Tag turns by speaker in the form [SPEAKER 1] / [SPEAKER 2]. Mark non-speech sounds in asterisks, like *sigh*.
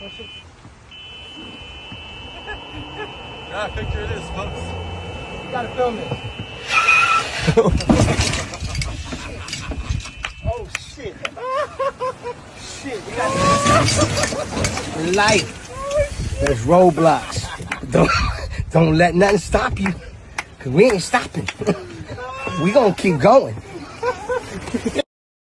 [SPEAKER 1] Yeah, picture of this, folks.
[SPEAKER 2] You gotta film this. *laughs* oh shit. shit, we got life. There's roadblocks. Don't don't let nothing stop you. Cause we ain't stopping. *laughs* we gonna keep going. *laughs*